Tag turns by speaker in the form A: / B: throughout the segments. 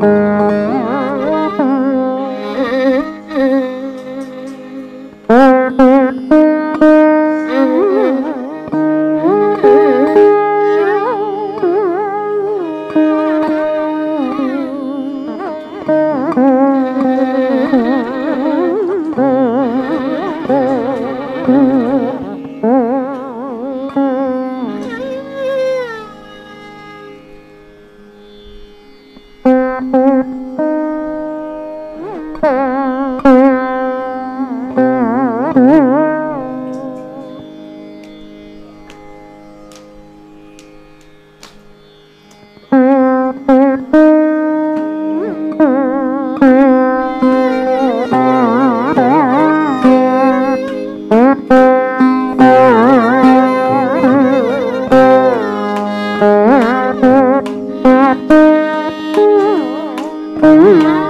A: Música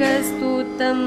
B: रसिकस्तुतम्